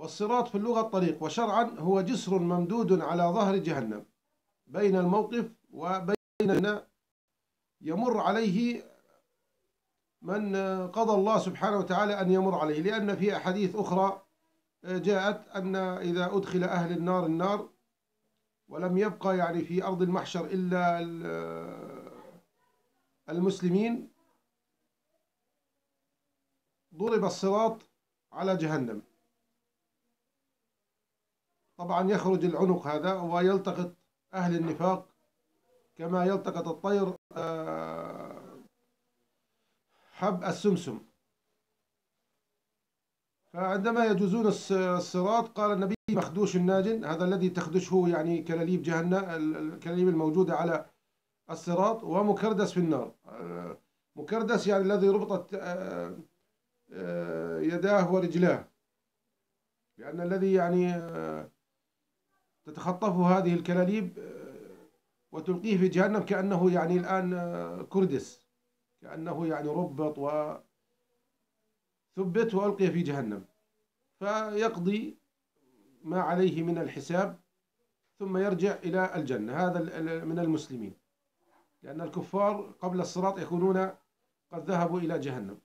والصراط في اللغة الطريق وشرعا هو جسر ممدود على ظهر جهنم. بين الموقف وبين يمر عليه من قضى الله سبحانه وتعالى أن يمر عليه. لأن في أحاديث أخرى جاءت أن إذا أدخل أهل النار النار ولم يبقى يعني في أرض المحشر إلا المسلمين ضرب الصراط على جهنم. طبعا يخرج العنق هذا ويلتقط أهل النفاق كما يلتقط الطير آه، حب السمسم. فعندما يجوزون الصراط قال النبي مخدوش الناجن هذا الذي تخدشه يعني كلاليب جهنم الكلاليب الموجودة على الصراط ومكردس في النار. آه، مكردس يعني الذي ربطت آه، يداه ورجلاه. لأن الذي يعني تتخطفه هذه الكلاليب وتلقيه في جهنم كأنه يعني الآن كردس كأنه يعني ربط وثبت وألقي في جهنم. فيقضي ما عليه من الحساب ثم يرجع إلى الجنة. هذا من المسلمين. لأن الكفار قبل الصراط يكونون قد ذهبوا إلى جهنم.